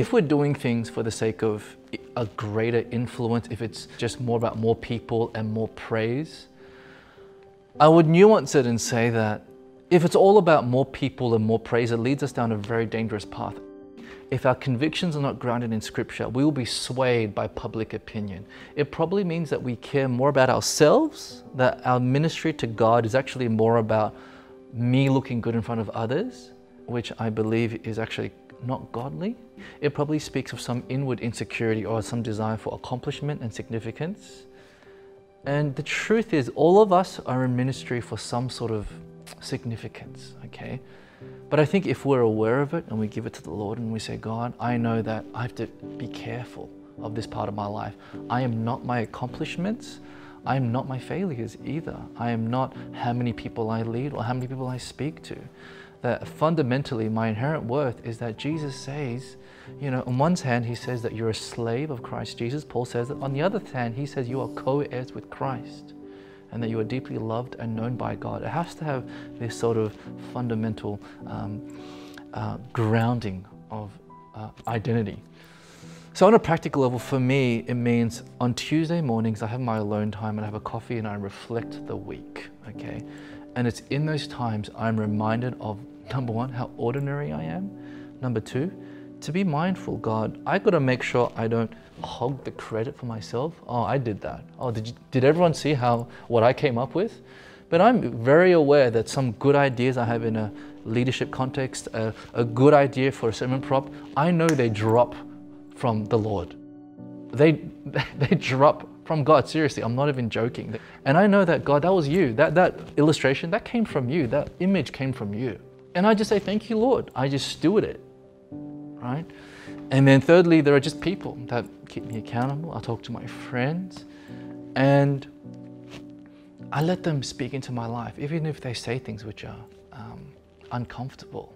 if we're doing things for the sake of a greater influence, if it's just more about more people and more praise, I would nuance it and say that if it's all about more people and more praise, it leads us down a very dangerous path. If our convictions are not grounded in scripture, we will be swayed by public opinion. It probably means that we care more about ourselves, that our ministry to God is actually more about me looking good in front of others, which I believe is actually not godly. It probably speaks of some inward insecurity or some desire for accomplishment and significance. And the truth is, all of us are in ministry for some sort of significance, okay? But I think if we're aware of it and we give it to the Lord and we say, God, I know that I have to be careful of this part of my life. I am not my accomplishments. I am not my failures either. I am not how many people I lead or how many people I speak to that fundamentally my inherent worth is that Jesus says, you know, on one hand, he says that you're a slave of Christ Jesus. Paul says that. On the other hand, he says you are co heirs with Christ and that you are deeply loved and known by God. It has to have this sort of fundamental um, uh, grounding of uh, identity. So, on a practical level, for me, it means on Tuesday mornings, I have my alone time and I have a coffee and I reflect the week, okay? And it's in those times I'm reminded of number one, how ordinary I am. Number two, to be mindful, God, I got to make sure I don't hog the credit for myself. Oh, I did that. Oh, did, you, did everyone see how what I came up with? But I'm very aware that some good ideas I have in a leadership context, a, a good idea for a sermon prop, I know they drop from the Lord. They, they drop from God. Seriously, I'm not even joking. And I know that God, that was you. That, that illustration, that came from you. That image came from you. And I just say, Thank you, Lord. I just steward it. Right? And then thirdly, there are just people that keep me accountable. I talk to my friends and I let them speak into my life, even if they say things which are um, uncomfortable.